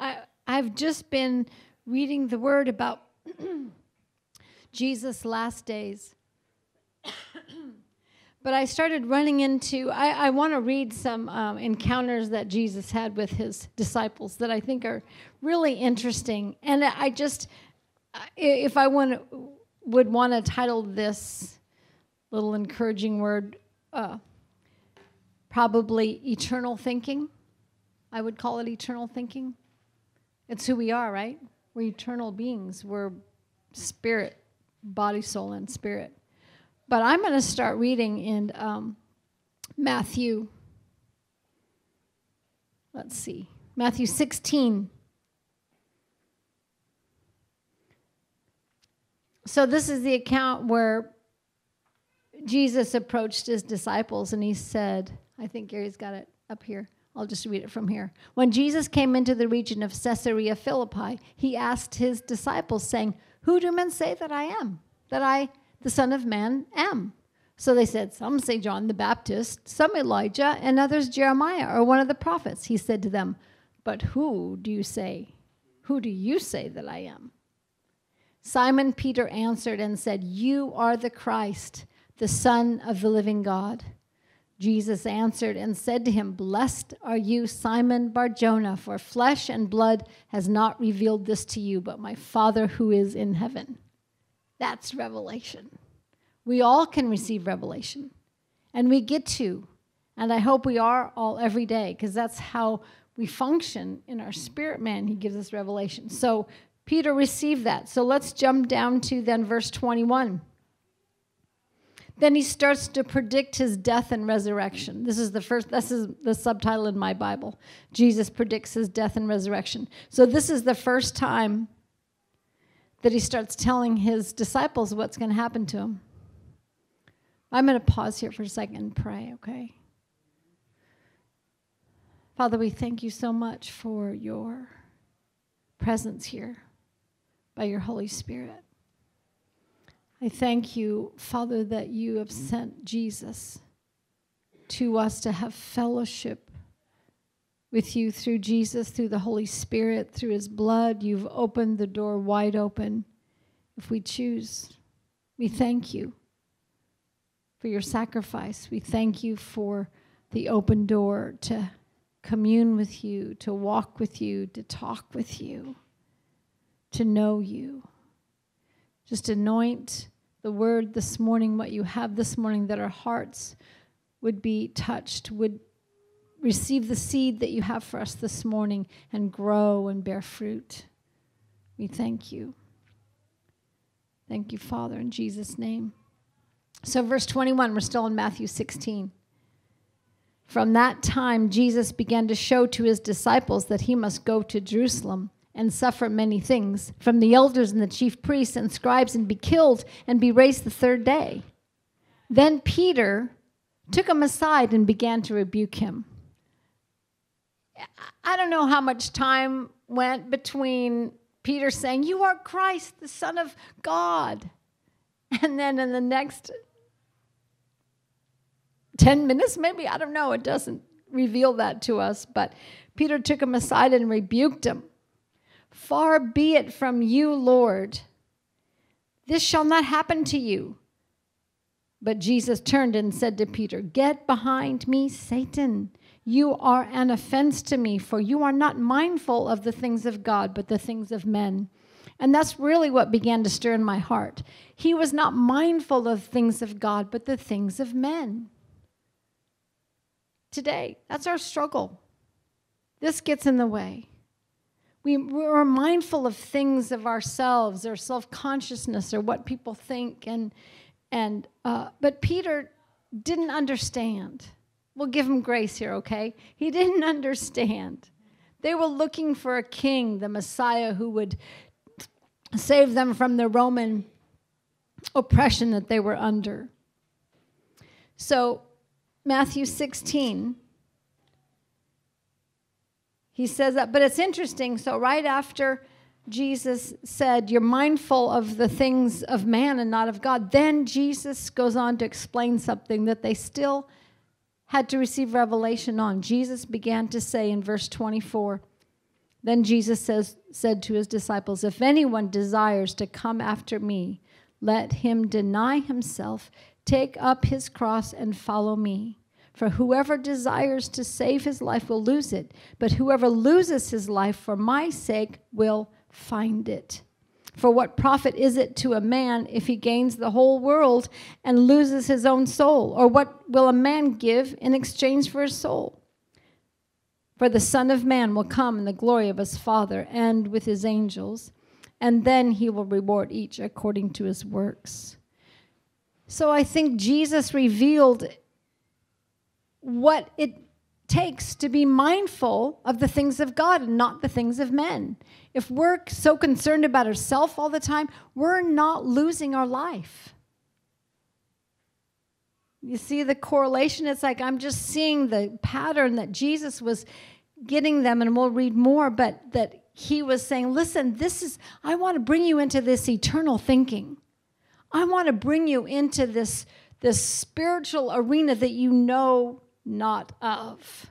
I, I've just been reading the word about Jesus' last days. but I started running into, I, I want to read some um, encounters that Jesus had with his disciples that I think are really interesting. And I just, if I want would want to title this little encouraging word, uh, probably eternal thinking. I would call it eternal thinking. It's who we are, right? We're eternal beings. We're spirit, body, soul, and spirit. But I'm going to start reading in um, Matthew. Let's see. Matthew 16. So, this is the account where Jesus approached his disciples and he said, I think Gary's got it up here. I'll just read it from here. When Jesus came into the region of Caesarea Philippi, he asked his disciples, saying, Who do men say that I am? That I, the Son of Man, am? So they said, Some say John the Baptist, some Elijah, and others Jeremiah or one of the prophets. He said to them, But who do you say? Who do you say that I am? Simon Peter answered and said, You are the Christ, the Son of the living God. Jesus answered and said to him, Blessed are you, Simon Barjona, for flesh and blood has not revealed this to you, but my Father who is in heaven. That's revelation. We all can receive revelation, and we get to. And I hope we are all every day, because that's how we function in our spirit man. He gives us revelation. So Peter received that. So let's jump down to then verse 21. Then he starts to predict his death and resurrection. This is the first, this is the subtitle in my Bible. Jesus predicts his death and resurrection. So this is the first time that he starts telling his disciples what's going to happen to him. I'm going to pause here for a second and pray, okay? Father, we thank you so much for your presence here by your Holy Spirit. I thank you, Father, that you have mm. sent Jesus to us to have fellowship with you through Jesus, through the Holy Spirit, through his blood. You've opened the door wide open if we choose. We thank you for your sacrifice. We thank you for the open door to commune with you, to walk with you, to talk with you, to know you. Just anoint the word this morning, what you have this morning, that our hearts would be touched, would receive the seed that you have for us this morning and grow and bear fruit. We thank you. Thank you, Father, in Jesus' name. So, verse 21, we're still in Matthew 16. From that time, Jesus began to show to his disciples that he must go to Jerusalem and suffer many things from the elders and the chief priests and scribes and be killed and be raised the third day. Then Peter took him aside and began to rebuke him. I don't know how much time went between Peter saying, You are Christ, the Son of God. And then in the next 10 minutes, maybe, I don't know, it doesn't reveal that to us. But Peter took him aside and rebuked him. Far be it from you, Lord. This shall not happen to you. But Jesus turned and said to Peter, Get behind me, Satan. You are an offense to me, for you are not mindful of the things of God, but the things of men. And that's really what began to stir in my heart. He was not mindful of things of God, but the things of men. Today, that's our struggle. This gets in the way. We, we're mindful of things of ourselves or self consciousness or what people think. And, and, uh, but Peter didn't understand. We'll give him grace here, okay? He didn't understand. They were looking for a king, the Messiah, who would save them from the Roman oppression that they were under. So, Matthew 16 he says that. But it's interesting. So, right after Jesus said, You're mindful of the things of man and not of God, then Jesus goes on to explain something that they still had to receive revelation on. Jesus began to say in verse 24, Then Jesus says, said to his disciples, If anyone desires to come after me, let him deny himself, take up his cross, and follow me. For whoever desires to save his life will lose it, but whoever loses his life for my sake will find it. For what profit is it to a man if he gains the whole world and loses his own soul? Or what will a man give in exchange for his soul? For the Son of Man will come in the glory of his Father and with his angels, and then he will reward each according to his works. So I think Jesus revealed what it takes to be mindful of the things of God and not the things of men. If we're so concerned about ourselves all the time, we're not losing our life. You see the correlation? It's like I'm just seeing the pattern that Jesus was getting them, and we'll read more, but that he was saying, Listen, this is, I want to bring you into this eternal thinking. I want to bring you into this, this spiritual arena that you know not of,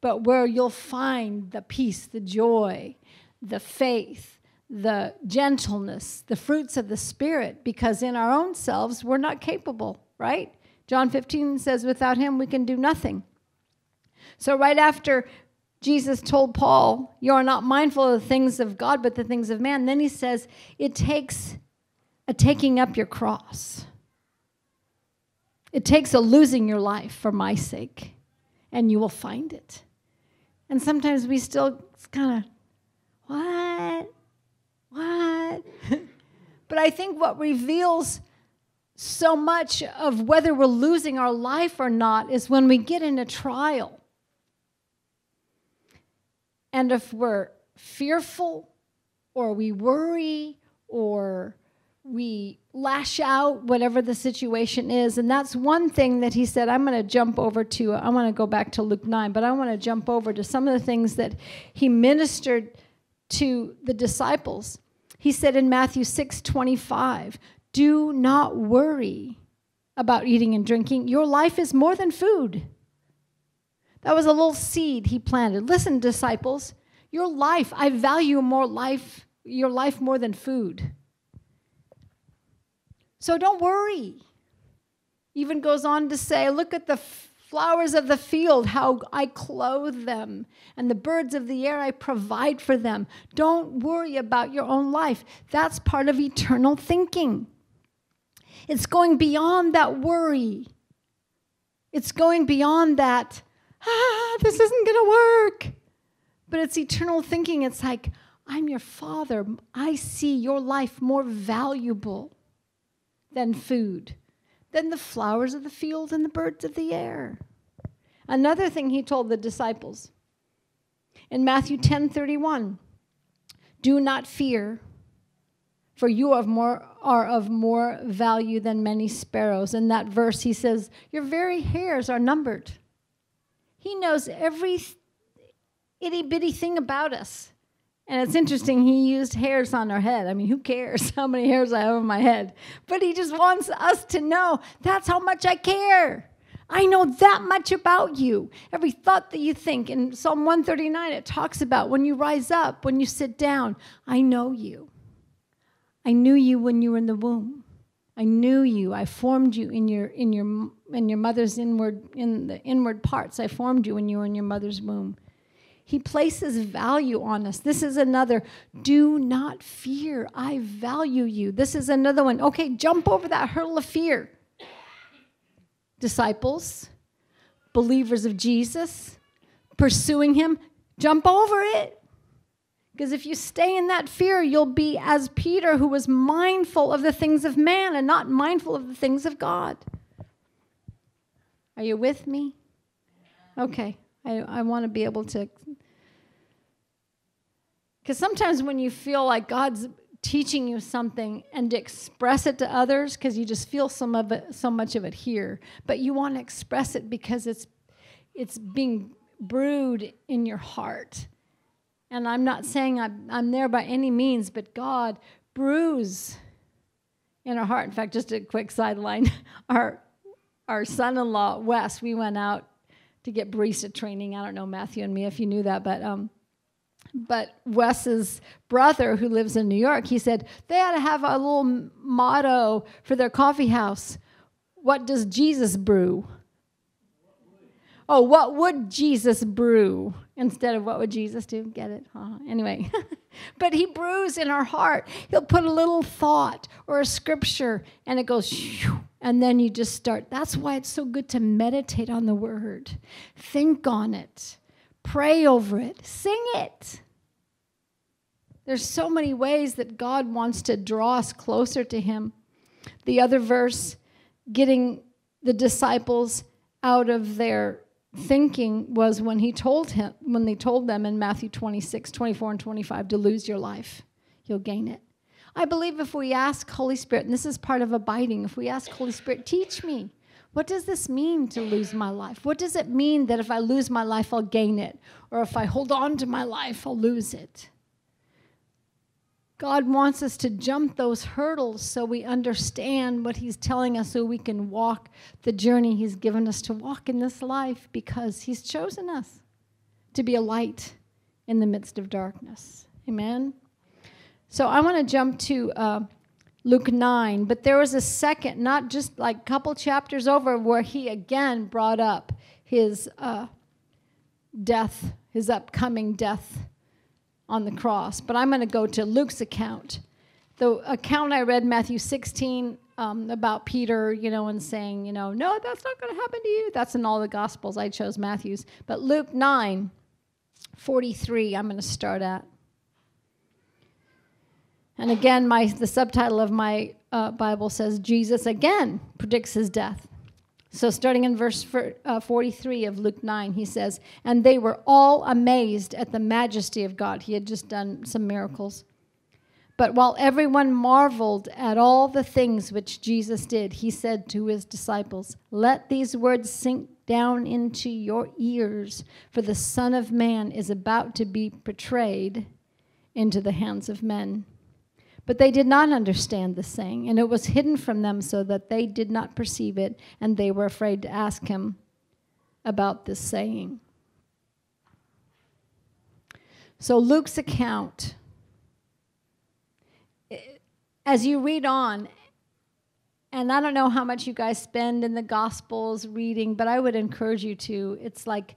but where you'll find the peace, the joy, the faith, the gentleness, the fruits of the Spirit, because in our own selves, we're not capable, right? John 15 says, without him, we can do nothing. So, right after Jesus told Paul, You are not mindful of the things of God, but the things of man, then he says, It takes a taking up your cross. It takes a losing your life for my sake and you will find it. And sometimes we still kind of, what? What? but I think what reveals so much of whether we're losing our life or not is when we get in a trial. And if we're fearful or we worry or we lash out whatever the situation is. And that's one thing that he said i'm going to jump over to i want to go back to luke 9 but i want to jump over to some of the things that he ministered to the disciples. He said in matthew 6 25 do not worry about eating and drinking. Your life is more than food. That was a little seed he planted. Listen disciples your life i value more life your life more than food so don't worry. Even goes on to say, Look at the flowers of the field, how I clothe them, and the birds of the air I provide for them. Don't worry about your own life. That's part of eternal thinking. It's going beyond that worry. It's going beyond that, ah, this isn't going to work. But it's eternal thinking. It's like, I'm your father. I see your life more valuable than food, than the flowers of the field and the birds of the air. Another thing he told the disciples in Matthew 10 31 Do not fear, for you are, more, are of more value than many sparrows. In that verse, he says, Your very hairs are numbered. He knows every itty bitty thing about us. And it's interesting, he used hairs on her head. I mean, who cares how many hairs I have on my head? But he just wants us to know that's how much I care. I know that much about you. Every thought that you think. In Psalm 139, it talks about when you rise up, when you sit down, I know you. I knew you when you were in the womb. I knew you. I formed you in your in your in your mother's inward in the inward parts. I formed you when you were in your mother's womb. He places value on us. This is another. Do not fear. I value you. This is another one. Okay, jump over that hurdle of fear. Disciples, believers of Jesus, pursuing him, jump over it. Because if you stay in that fear, you'll be as Peter, who was mindful of the things of man and not mindful of the things of God. Are you with me? Okay. I, I want to be able to because sometimes when you feel like God's teaching you something and to express it to others because you just feel some of it so much of it here but you want to express it because it's it's being brewed in your heart. And i'm not saying I'm, I'm there by any means but god brews in our heart. In fact just a quick sideline. Our our son-in-law wes we went out to get barista training. I don't know matthew and me if you knew that but um, But Wes's brother, who lives in New York, he said they ought to have a little motto for their coffee house. What does Jesus brew? Oh, what would Jesus brew instead of what would Jesus do? Get it? Huh? Anyway, but he brews in our heart. He'll put a little thought or a scripture and it goes, shoo, and then you just start. That's why it's so good to meditate on the word, think on it, pray over it, sing it. There's so many ways that God wants to draw us closer to him. The other verse, getting the disciples out of their thinking was when he told him when they told them in Matthew 26, 24 and 25 to lose your life, you'll gain it. I believe if we ask Holy Spirit, and this is part of abiding, if we ask Holy Spirit, teach me, what does this mean to lose my life? What does it mean that if I lose my life, I'll gain it? Or if I hold on to my life, I'll lose it? God wants us to jump those hurdles so we understand what He's telling us so we can walk the journey He's given us to walk in this life because He's chosen us to be a light in the midst of darkness. Amen? So I want to jump to uh, Luke 9, but there was a second, not just like a couple chapters over, where he again brought up his uh, death, his upcoming death on the cross. But I'm going to go to Luke's account. The account I read, Matthew 16, um, about Peter, you know, and saying, you know, no, that's not going to happen to you. That's in all the Gospels. I chose Matthew's. But Luke 9, 43, I'm going to start at. And again, my, the subtitle of my uh, Bible says Jesus again predicts his death. So, starting in verse uh, 43 of Luke 9, he says, And they were all amazed at the majesty of God. He had just done some miracles. But while everyone marveled at all the things which Jesus did, he said to his disciples, Let these words sink down into your ears, for the Son of Man is about to be betrayed into the hands of men. But they did not understand the saying, and it was hidden from them so that they did not perceive it, and they were afraid to ask him about this saying. So, Luke's account, as you read on, and I don't know how much you guys spend in the Gospels reading, but I would encourage you to. It's like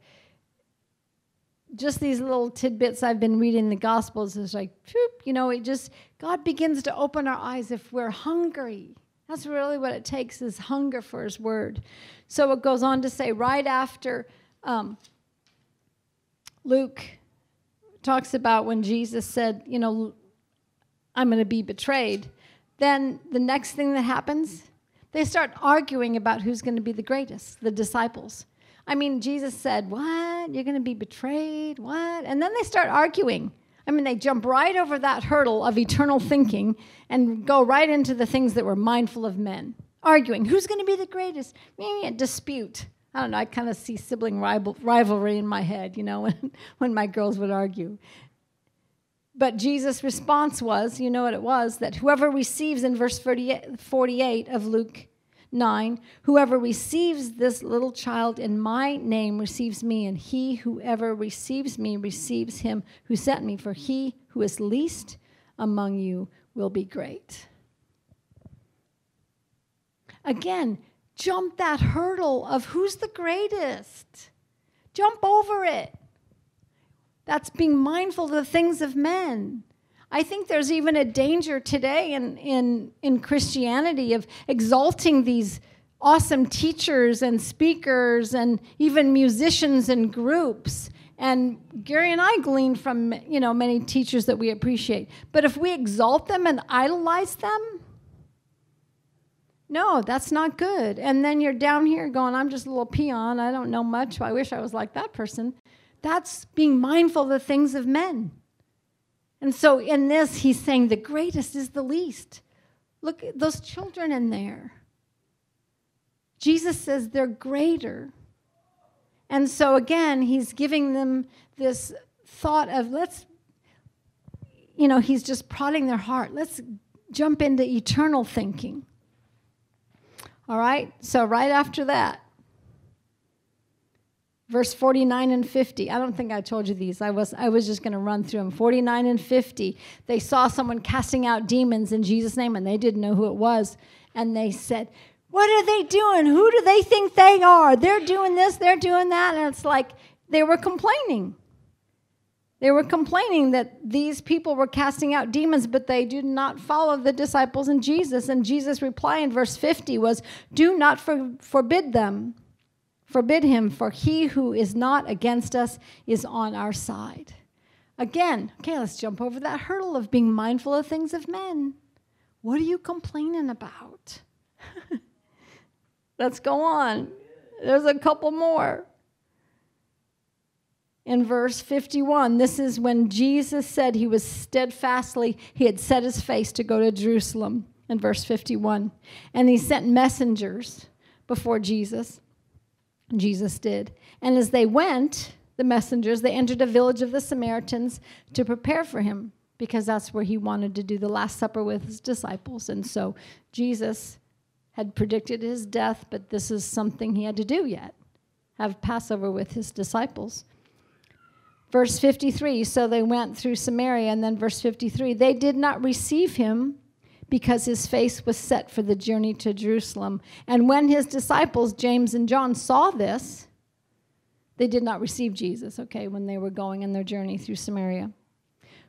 just these little tidbits I've been reading in the Gospels is like, whoop, you know, it just, God begins to open our eyes if we're hungry. That's really what it takes is hunger for His Word. So it goes on to say, right after um, Luke talks about when Jesus said, you know, I'm going to be betrayed, then the next thing that happens, they start arguing about who's going to be the greatest, the disciples. I mean, Jesus said, What? You're going to be betrayed? What? And then they start arguing. I mean, they jump right over that hurdle of eternal thinking and go right into the things that were mindful of men, arguing who's going to be the greatest? Maybe a dispute. I don't know. I kind of see sibling rival, rivalry in my head, you know, when, when my girls would argue. But Jesus' response was, you know what it was, that whoever receives in verse 48, 48 of Luke 9 Whoever receives this little child in my name receives me, and he whoever receives me receives him who sent me, for he who is least among you will be great. Again, jump that hurdle of who's the greatest. Jump over it. That's being mindful of the things of men. I think there's even a danger today in, in, in Christianity of exalting these awesome teachers and speakers and even musicians and groups. And Gary and I glean from you know many teachers that we appreciate. But if we exalt them and idolize them, no, that's not good. And then you're down here going, I'm just a little peon. I don't know much. I wish I was like that person. That's being mindful of the things of men. And so in this, he's saying the greatest is the least. Look at those children in there. Jesus says they're greater. And so again, he's giving them this thought of let's, you know, he's just prodding their heart. Let's jump into eternal thinking. All right? So, right after that, verse 49 and 50 i don't think i told you these. I was i was just going to run through them 49 and 50 they saw someone casting out demons in jesus name and they didn't know who it was. And they said what are they doing? Who do they think they are? They're doing this they're doing that. And it's like they were complaining. They were complaining that these people were casting out demons, but they did not follow the disciples and Jesus. And Jesus' reply in verse 50 was, Do not for- forbid them, forbid him, for he who is not against us is on our side. Again, okay, let's jump over that hurdle of being mindful of things of men. What are you complaining about? let's go on. There's a couple more in verse 51. This is when Jesus said he was steadfastly, he had set his face to go to Jerusalem in verse 51. And he sent messengers before Jesus. Jesus did. And as they went, the messengers, they entered a village of the Samaritans to prepare for him because that's where he wanted to do the Last Supper with his disciples. And so Jesus had predicted his death, but this is something he had to do yet have Passover with his disciples. Verse 53 so they went through Samaria, and then verse 53 they did not receive him because his face was set for the journey to Jerusalem. And when his disciples, James and John, saw this, they did not receive Jesus, okay, when they were going on their journey through Samaria.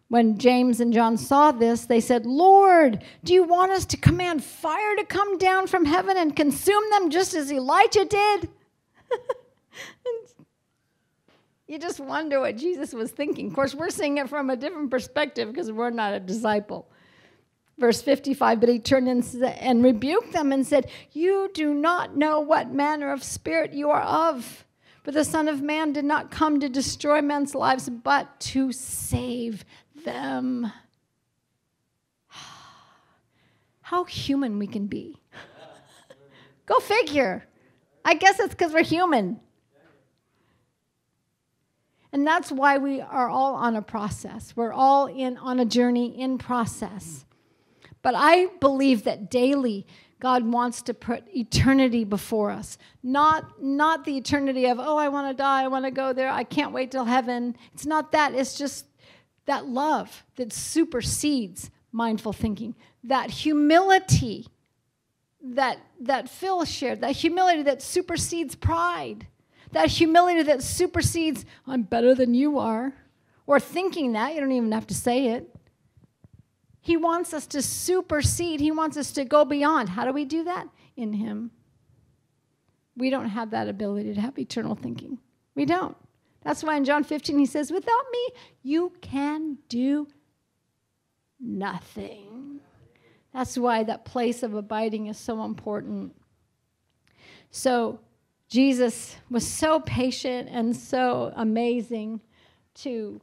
When James and John saw this, they said, Lord, do you want us to command fire to come down from heaven and consume them just as Elijah did? You just wonder what Jesus was thinking. Of course, we're seeing it from a different perspective because we're not a disciple. Verse 55 But he turned and rebuked them and said, You do not know what manner of spirit you are of. For the Son of Man did not come to destroy men's lives, but to save them. How human we can be. Go figure. I guess it's because we're human. And that's why we are all on a process. We're all in on a journey in process. But I believe that daily God wants to put eternity before us. Not not the eternity of, oh, I want to die, I want to go there, I can't wait till heaven. It's not that. It's just that love that supersedes mindful thinking. That humility that that Phil shared, that humility that supersedes pride that humility that supersedes, I'm better than you are, or thinking that, you don't even have to say it. He wants us to supersede, He wants us to go beyond. How do we do that? In Him. We don't have that ability to have eternal thinking. We don't. That's why in John 15 he says, Without me, you can do nothing. That's why that place of abiding is so important. So, Jesus was so patient and so amazing to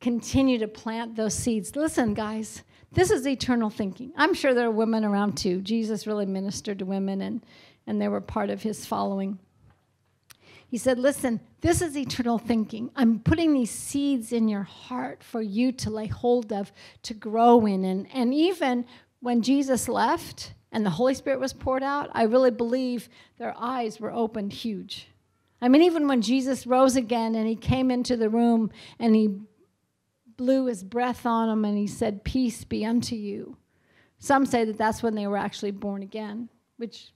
continue to plant those seeds. Listen, guys, this is eternal thinking. I'm sure there are women around too. Jesus really ministered to women and, and they were part of his following. He said, Listen, this is eternal thinking. I'm putting these seeds in your heart for you to lay hold of, to grow in. And, and even when Jesus left, and the Holy Spirit was poured out, I really believe their eyes were opened huge. I mean, even when Jesus rose again and he came into the room and he blew his breath on them and he said, Peace be unto you. Some say that that's when they were actually born again, which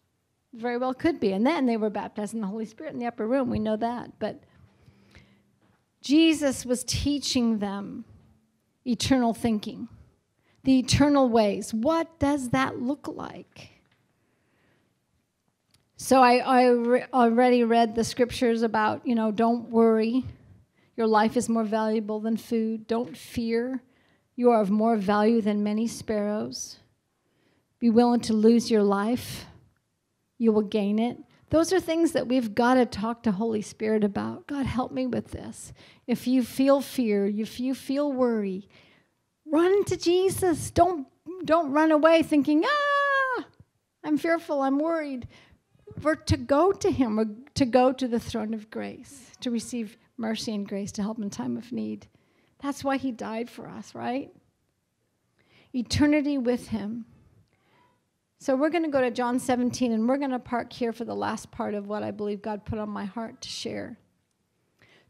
very well could be. And then they were baptized in the Holy Spirit in the upper room. We know that. But Jesus was teaching them eternal thinking the eternal ways. What does that look like? So I, I re- already read the scriptures about, you know, don't worry. Your life is more valuable than food. Don't fear. You are of more value than many sparrows. Be willing to lose your life. You will gain it. Those are things that we've got to talk to Holy Spirit about. God, help me with this. If you feel fear, if you feel worry, Run to Jesus. Don't, don't run away thinking, ah, I'm fearful, I'm worried. We're to go to Him, we're to go to the throne of grace, to receive mercy and grace to help in time of need. That's why He died for us, right? Eternity with Him. So we're going to go to John 17 and we're going to park here for the last part of what I believe God put on my heart to share.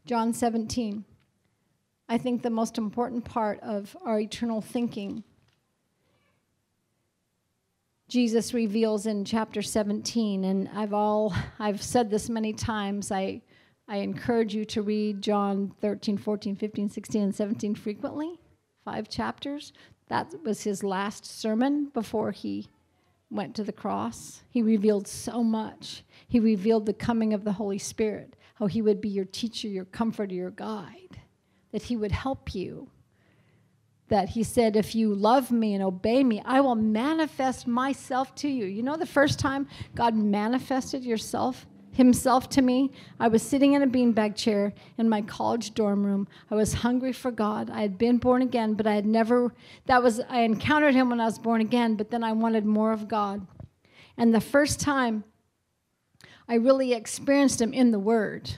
John 17. I think the most important part of our eternal thinking. Jesus reveals in chapter 17 and I've all I've said this many times I I encourage you to read John 13, 14, 15, 16 and 17 frequently. 5 chapters. That was his last sermon before he went to the cross. He revealed so much. He revealed the coming of the Holy Spirit, how he would be your teacher, your comforter, your guide, that he would help you. That he said, If you love me and obey me, I will manifest myself to you. You know, the first time God manifested yourself himself to me. I was sitting in a beanbag chair in my college dorm room. I was hungry for God. I had been born again, but I had never, that was, I encountered him when I was born again, but then I wanted more of God. And the first time I really experienced him in the Word,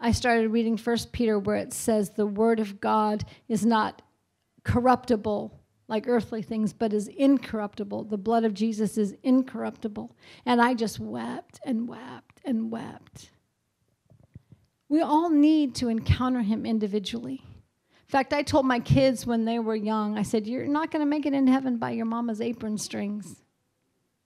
I started reading First Peter where it says the Word of God is not corruptible like earthly things, but is incorruptible. The blood of Jesus is incorruptible. And I just wept and wept and wept. We all need to encounter him individually. In fact, I told my kids when they were young, I said, You're not going to make it in heaven by your mama's apron strings.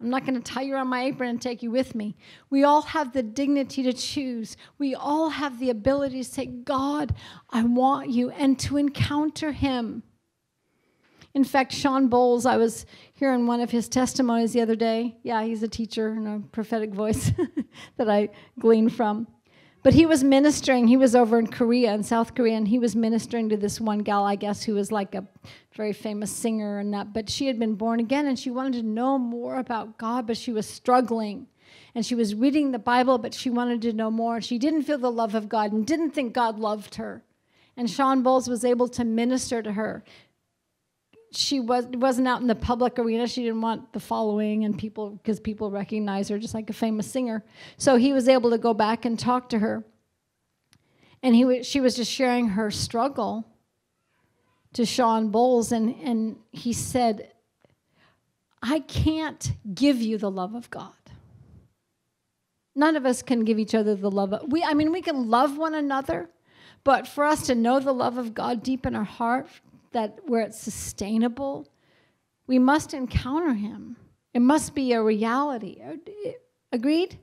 I'm not going to tie you on my apron and take you with me. We all have the dignity to choose. We all have the ability to say, God, I want you, and to encounter him. In fact, Shawn Bolz, I was hearing one of his testimonies the other day. Yeah, he's a teacher and a prophetic voice that I gleaned from. But he was ministering. He was over in Korea, in South Korea, and he was ministering to this one gal, I guess, who was like a very famous singer and that. But she had been born again and she wanted to know more about God, but she was struggling. And she was reading the Bible, but she wanted to know more. She didn't feel the love of God and didn't think God loved her. And Shawn Bolz was able to minister to her she was wasn't out in the public arena. She didn't want the following and people because people recognize her just like a famous singer. So he was able to go back and talk to her. And he she was just sharing her struggle to Shawn Bolz and and he said I can't give you the love of God. None of us can give each other the love of we I mean we can love one another, but for us to know the love of God deep in our heart, that where it's sustainable, we must encounter him. It must be a reality. Uh, eh, agreed?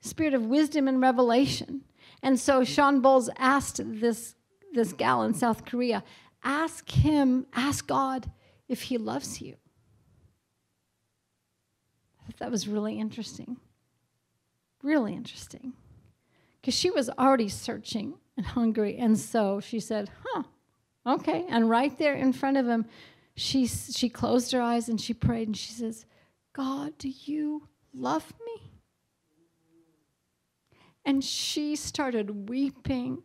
Spirit of wisdom and revelation. And so Shawn Bolz asked this, this gal in South Korea, ask him, ask God if he loves you. I thought that was really interesting. Really interesting. Because she was already searching and hungry. And so she said, huh, Okay. And right there in front of him, she, she closed her eyes and she prayed and she says, God, do you love me? And she started weeping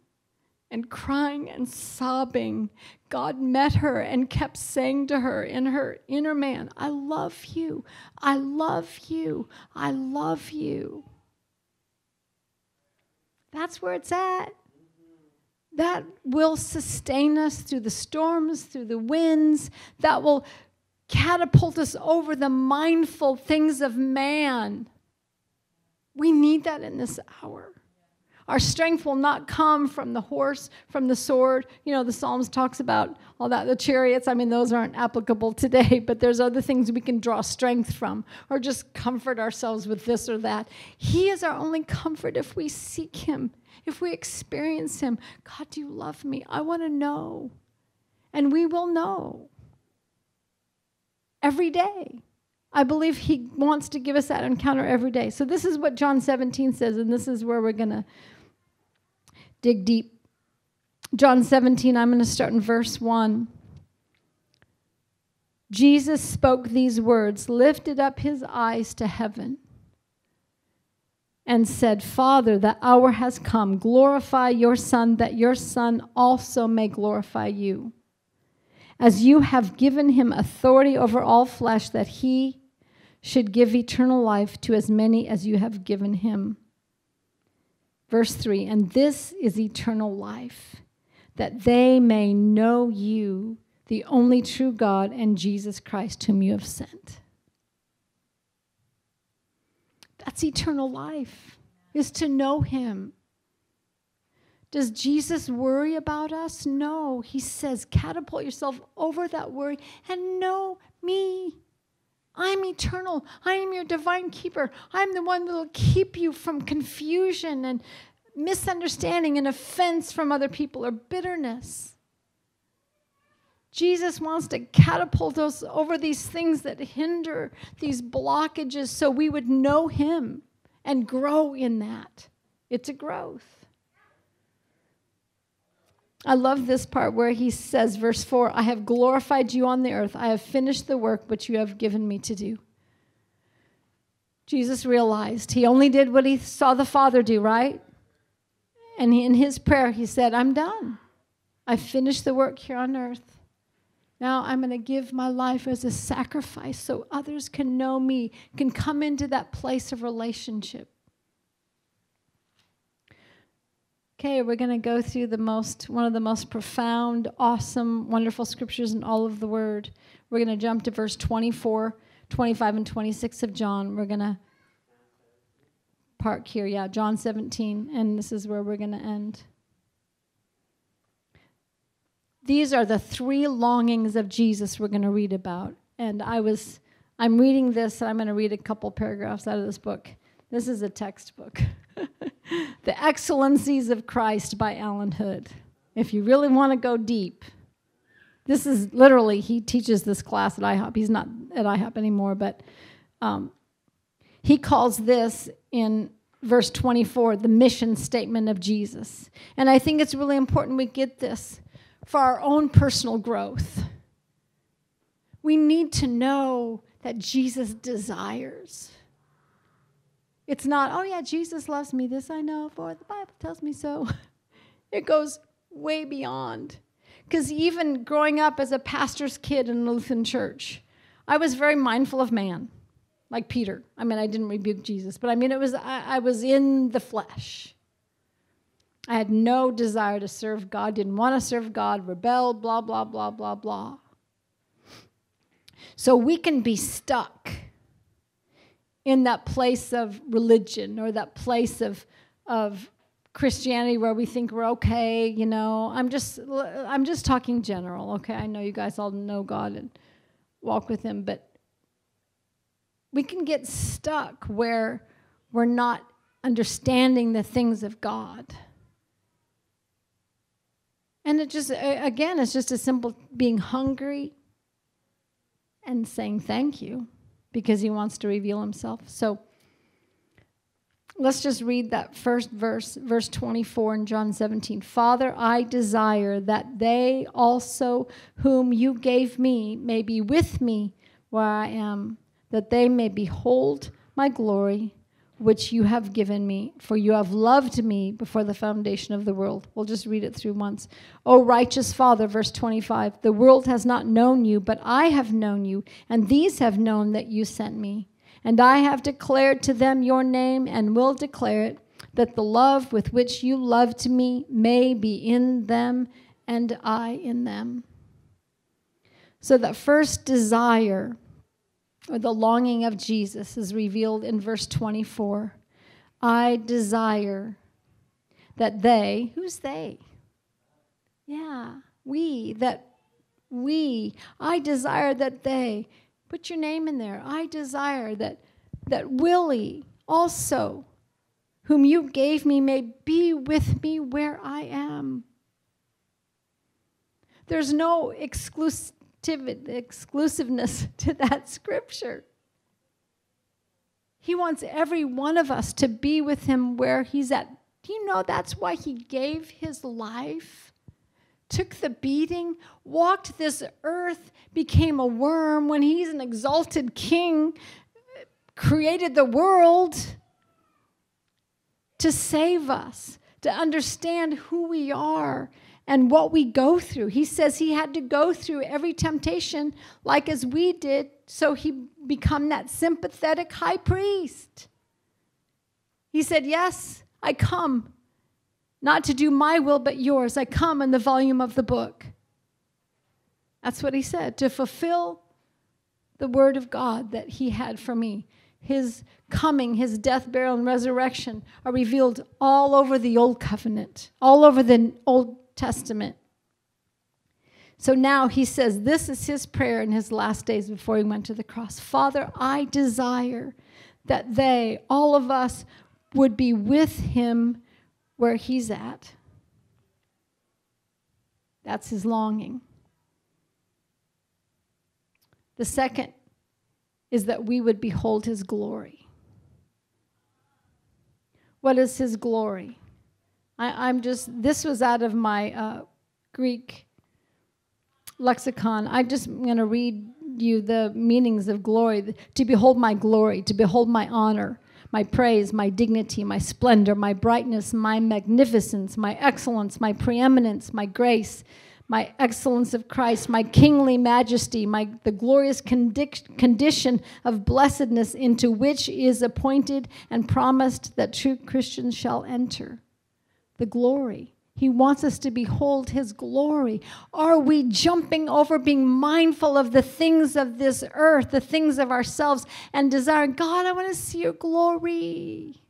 and crying and sobbing. God met her and kept saying to her in her inner man, I love you. I love you. I love you. That's where it's at that will sustain us through the storms, through the winds, that will catapult us over the mindful things of man. We need that in this hour. Our strength will not come from the horse, from the sword. You know, the Psalms talks about all that, the chariots. I mean, those aren't applicable today, but there's other things we can draw strength from or just comfort ourselves with this or that. He is our only comfort if we seek Him if we experience Him, God, do you love me? I want to know. And we will know every day. I believe He wants to give us that encounter every day. So, this is what John 17 says, and this is where we're going to dig deep. John 17, I'm going to start in verse 1. Jesus spoke these words, lifted up his eyes to heaven and said, Father, the hour has come. Glorify your Son, that your Son also may glorify you. As you have given him authority over all flesh, that he should give eternal life to as many as you have given him. Verse 3 And this is eternal life, that they may know you, the only true God, and Jesus Christ, whom you have sent. That's eternal life, is to know him. Does Jesus worry about us? No. He says, catapult yourself over that worry and know me. I'm eternal. I am your divine keeper. I'm the one that will keep you from confusion and misunderstanding and offense from other people or bitterness. Jesus wants to catapult us over these things that hinder these blockages so we would know Him and grow in that. It's a growth. I love this part where he says, verse 4 I have glorified you on the earth. I have finished the work which you have given me to do. Jesus realized he only did what he saw the Father do, right? And in his prayer, he said, I'm done. I finished the work here on earth. Now I'm going to give my life as a sacrifice so others can know me, can come into that place of relationship. Okay, we're going to go through the most one of the most profound, awesome, wonderful scriptures in all of the word. We're going to jump to verse 24, 25 and 26 of John. We're going to park here. Yeah, John 17, and this is where we're going to end. These are the three longings of Jesus we're going to read about. And I was I'm reading this, and I'm going to read a couple paragraphs out of this book. This is a textbook. the Excellencies of Christ by Allen Hood. If you really want to go deep, this is literally, he teaches this class at IHOP. He's not at IHOP anymore, but um, he calls this in verse 24 the mission statement of Jesus. And I think it's really important we get this for our own personal growth. We need to know that Jesus desires. It's not, oh yeah, Jesus loves me. This I know, for the Bible tells me so. It goes way beyond. Because even growing up as a pastor's kid in Lutheran church, I was very mindful of man, like Peter. I mean, I didn't rebuke Jesus, but I mean, it was I, I was in the flesh. I had no desire to serve God, didn't want to serve God, rebelled, blah, blah, blah, blah, blah. So we can be stuck in that place of religion or that place of, of Christianity where we think we're okay, you know. I'm just I'm just talking general, okay? I know you guys all know God and walk with him, but we can get stuck where we're not understanding the things of God. And it just again, it's just a simple being hungry and saying thank you because he wants to reveal himself. So let's just read that first verse, verse 24 in John 17. Father, I desire that they also, whom you gave me, may be with me where I am, that they may behold my glory which you have given me, for you have loved me before the foundation of the world. We'll just read it through once. O righteous Father, verse 25, the world has not known you, but I have known you, and these have known that you sent me. And I have declared to them your name and will declare it, that the love with which you loved me may be in them and I in them. So, that first desire or the longing of Jesus is revealed in verse 24. I desire that they, who's they? Yeah, we, that we, I desire that they, put your name in there. I desire that, that Willie also, whom you gave me, may be with me where I am. There's no exclusive exclusiveness to that scripture. He wants every one of us to be with him where he's at. Do you know that's why he gave his life? Took the beating, walked this earth, became a worm when he's an exalted king, created the world to save us, to understand who we are and what we go through. He says he had to go through every temptation like as we did, so he become that sympathetic high priest. He said, "Yes, I come not to do my will but yours. I come in the volume of the book." That's what he said, to fulfill the word of God that he had for me. his coming, his death, burial, and resurrection are revealed all over the Old Covenant, all over the Old Testament. So now he says, This is his prayer in his last days before he went to the cross. Father, I desire that they, all of us, would be with him where he's at. That's his longing. The second is that we would behold his glory. What is his glory? I, am just, this was out of my uh, Greek lexicon. I'm just going to read you the meanings of glory to behold my glory, to behold my honor, my praise, my dignity, my splendor, my brightness, my magnificence, my excellence, my preeminence, my grace, my excellence of Christ, my kingly majesty, my, the glorious condi- condition of blessedness into which is appointed and promised that true Christians shall enter. The glory. He wants us to behold his glory. Are we jumping over being mindful of the things of this earth, the things of ourselves, and desiring, God, I want to see your glory?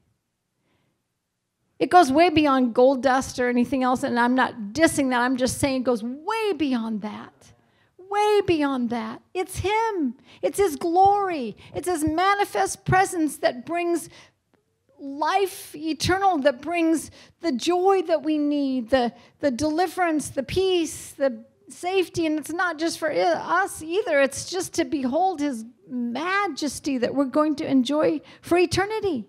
It goes way beyond gold dust or anything else, and I'm not dissing that. I'm just saying it goes way beyond that. Way beyond that. It's Him, it's His glory, it's His manifest presence that brings life eternal that brings the joy that we need, the, the deliverance, the peace, the safety. And it's not just for us either, it's just to behold His majesty that we're going to enjoy for eternity.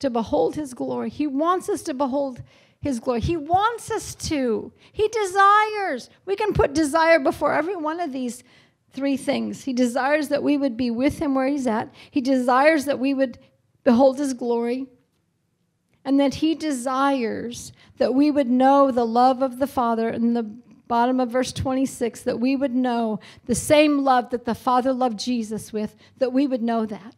To behold His glory. He wants us to behold his glory. He wants us to. He desires. We can put desire before every one of these three things. He desires that we would be with him where he's at, he desires that we would behold his glory, and that he desires that we would know the love of the Father in the bottom of verse 26 that we would know the same love that the Father loved Jesus with, that we would know that.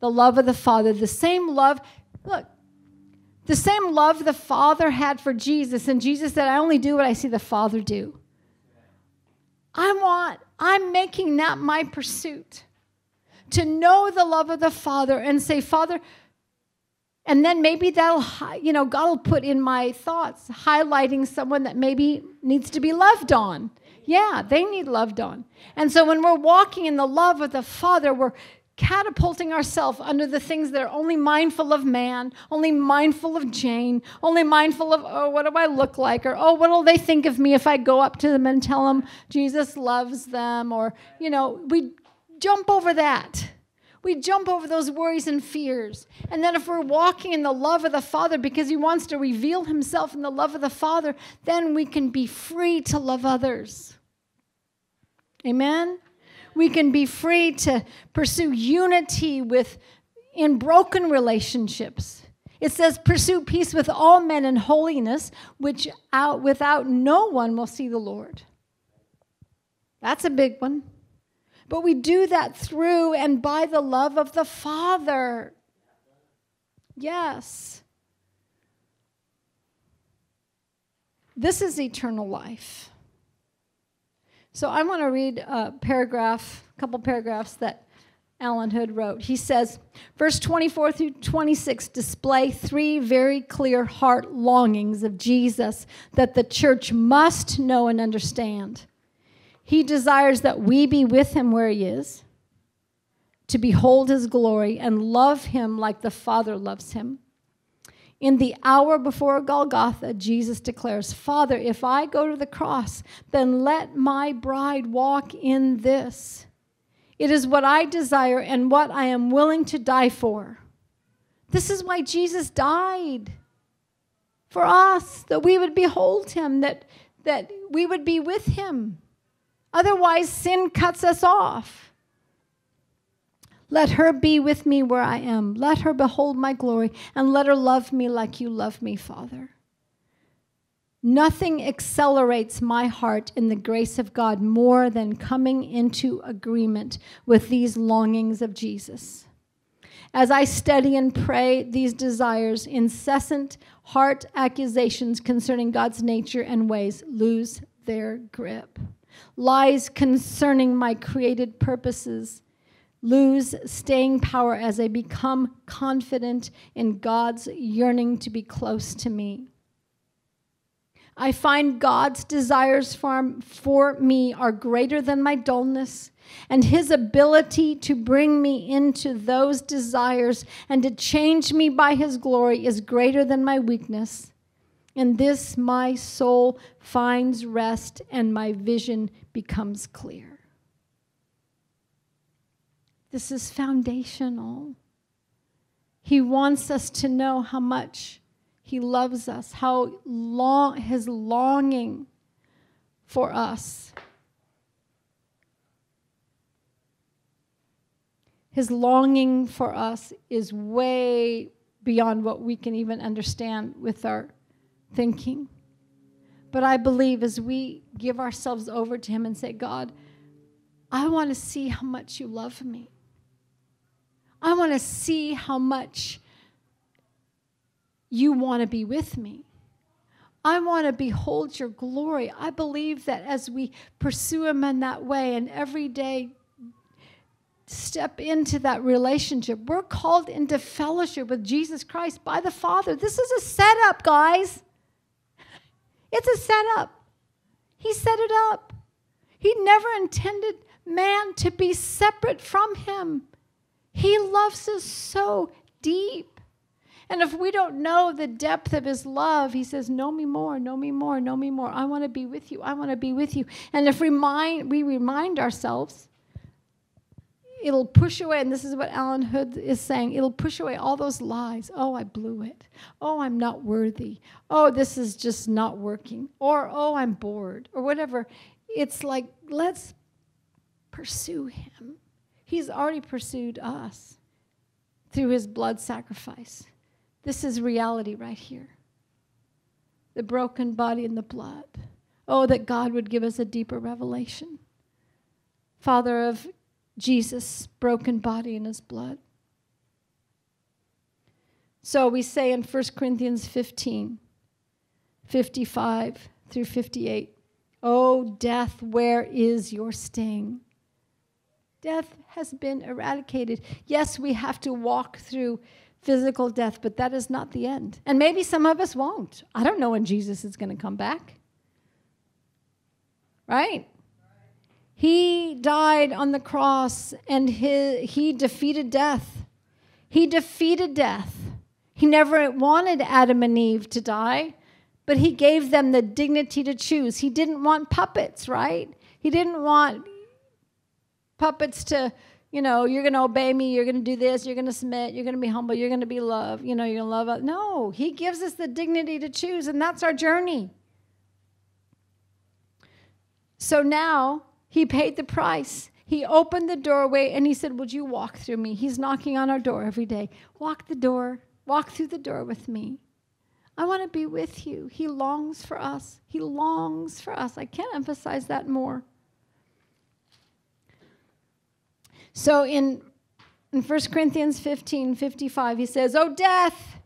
The love of the Father, the same love. Look, the same love the Father had for Jesus, and Jesus said, I only do what I see the Father do. I want, I'm making that my pursuit to know the love of the Father and say, Father, and then maybe that'll, you know, God will put in my thoughts highlighting someone that maybe needs to be loved on. Yeah, they need loved on. And so when we're walking in the love of the Father, we're catapulting ourselves under the things that are only mindful of man, only mindful of Jane, only mindful of, oh, what do I look like? Or, oh, what will they think of me if I go up to them and tell them Jesus loves them? Or, you know, we jump over that. We jump over those worries and fears. And then if we're walking in the love of the Father because He wants to reveal Himself in the love of the Father, then we can be free to love others. Amen? We can be free to pursue unity with in broken relationships. It says, pursue peace with all men and holiness, which out, without no one will see the Lord. That's a big one. But we do that through and by the love of the Father. Yes. This is eternal life. So I want to read a paragraph, a couple paragraphs that Allen Hood wrote. He says, verse 24 through 26 display three very clear heart longings of Jesus that the church must know and understand. He desires that we be with him where he is, to behold his glory and love him like the Father loves him. In the hour before Golgotha, Jesus declares, Father, if I go to the cross, then let my bride walk in this. It is what I desire and what I am willing to die for. This is why Jesus died for us, that we would behold him, that, that we would be with him. Otherwise, sin cuts us off. Let her be with me where I am. Let her behold my glory, and let her love me like you love me, Father. Nothing accelerates my heart in the grace of God more than coming into agreement with these longings of Jesus. As I study and pray these desires, incessant heart accusations concerning God's nature and ways lose their grip. lies concerning my created purposes lose staying power as I become confident in God's yearning to be close to me. I find God's desires for, for me are greater than my dullness, and His ability to bring me into those desires and to change me by His glory is greater than my weakness. In this, my soul finds rest and my vision becomes clear. This is foundational. He wants us to know how much He loves us, how long His longing for us. His longing for us is way beyond what we can even understand with our thinking. But I believe as we give ourselves over to Him and say, God, I want to see how much you love me. I want to see how much you want to be with me. I want to behold your glory. I believe that as we pursue Him in that way and every day step into that relationship, we're called into fellowship with Jesus Christ by the Father. This is a setup, guys. It's a setup. He set it up. He never intended man to be separate from Him. He loves us so deep. And if we don't know the depth of his love, he says, Know me more, know me more, know me more. I want to be with you. I want to be with you. And if remind, we remind ourselves, it'll push away, and this is what Allen Hood is saying it'll push away all those lies. Oh, I blew it. Oh, I'm not worthy. Oh, this is just not working. Or, oh, I'm bored, or whatever. It's like, let's pursue him. He's already pursued us through his blood sacrifice. This is reality right here. The broken body and the blood. Oh, that God would give us a deeper revelation. Father of Jesus' broken body and his blood. So we say in 1 Corinthians 15, 55 through 58, Oh, death, where is your sting? Death has been eradicated. Yes, we have to walk through physical death, but that is not the end. And maybe some of us won't. I don't know when Jesus is going to come back. Right? He died on the cross and he, he defeated death. He defeated death. He never wanted Adam and Eve to die, but he gave them the dignity to choose. He didn't want puppets, right? He didn't want puppets to, you know, you're going to obey me, you're going to do this, you're going to submit, you're going to be humble, you're going to be love, you know, you're going to love. No, he gives us the dignity to choose, and that's our journey. So now he paid the price. He opened the doorway and he said, Would you walk through me? He's knocking on our door every day. Walk the door, walk through the door with me. I want to be with you. He longs for us. He longs for us. I can't emphasize that more. So in, in 1 Corinthians 15 55, he says, Oh, death,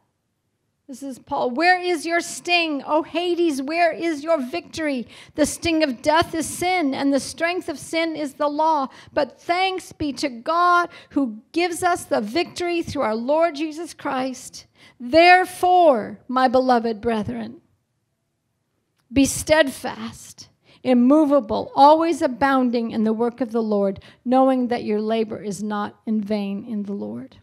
this is Paul, where is your sting? Oh, Hades, where is your victory? The sting of death is sin, and the strength of sin is the law. But thanks be to God who gives us the victory through our Lord Jesus Christ. Therefore, my beloved brethren, be steadfast immovable, always abounding in the work of the Lord, knowing that your labor is not in vain in the Lord.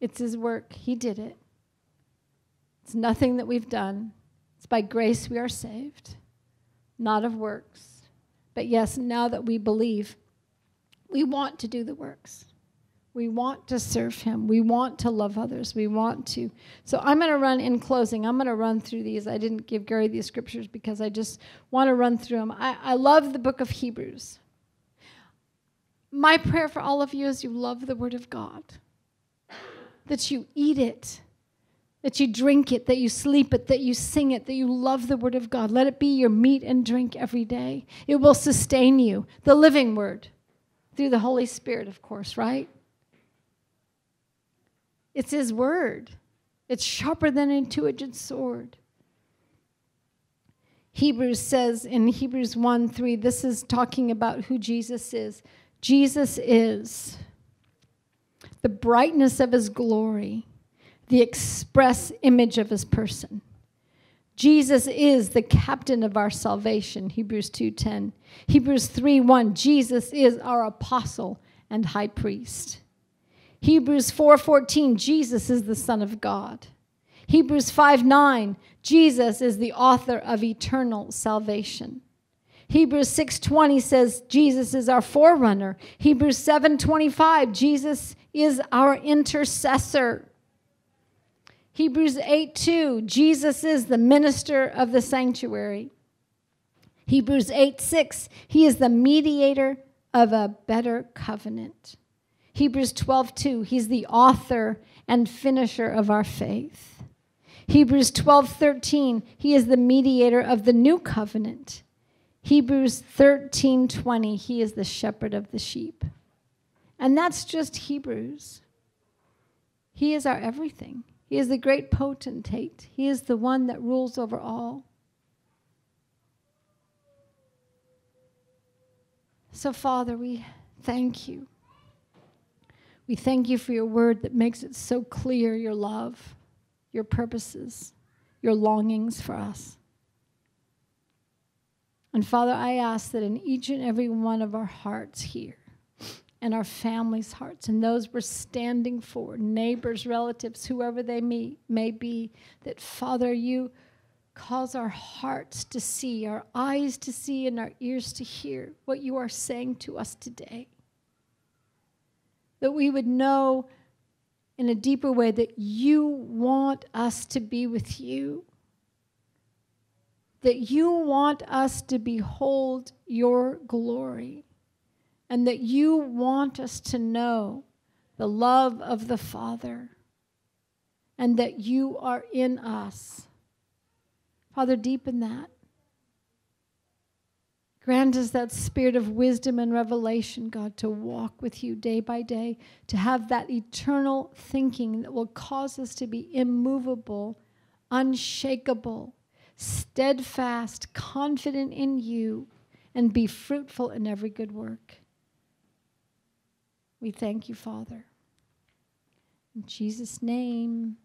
It's His work, He did it. It's nothing that we've done. It's by grace we are saved, not of works. But yes, now that we believe, we want to do the works. We want to serve Him. We want to love others. We want to. So I'm going to run in closing. I'm going to run through these. I didn't give Gary these scriptures because I just want to run through them. I, I love the book of Hebrews. My prayer for all of you is you love the Word of God, that you eat it, that you drink it, that you sleep it, that you sing it, that you love the Word of God. Let it be your meat and drink every day. It will sustain you, the living Word, through the Holy Spirit, of course, right? It's His word, it's sharper than a two edged sword. Hebrews says in Hebrews 1 3, this is talking about who Jesus is. Jesus is the brightness of his glory, the express image of his person. Jesus is the captain of our salvation, Hebrews 2:10. Hebrews 3:1, Jesus is our apostle and high priest. Hebrews 4:14, Jesus is the son of God. Hebrews 5:9, Jesus is the author of eternal salvation. Hebrews 6:20 says Jesus is our forerunner. Hebrews 7:25 Jesus is our intercessor. Hebrews 8 2, Jesus is the minister of the sanctuary. Hebrews 8 6, he is the mediator of a better covenant. Hebrews 12 2, he's the author and finisher of our faith. Hebrews 12 13, he is the mediator of the new covenant. Hebrews 13 20, he is the shepherd of the sheep. And that's just Hebrews. He is our everything. He is the great potentate. He is the one that rules over all. So, Father, we thank you. We thank you for your word that makes it so clear your love, your purposes, your longings for us. And Father, I ask that in each and every one of our hearts here, and our families' hearts and those we're standing for, neighbors, relatives, whoever they may, may be, that Father, you cause our hearts to see, our eyes to see, and our ears to hear what you are saying to us today. That we would know in a deeper way that you want us to be with you. That you want us to behold your glory and that you want us to know the love of the Father and that you are in us. Father, deepen that. Grant us that spirit of wisdom and revelation, God, to walk with you day by day, to have that eternal thinking that will cause us to be immovable, unshakable, steadfast, confident in you, and be fruitful in every good work. We thank you, Father. In Jesus' name.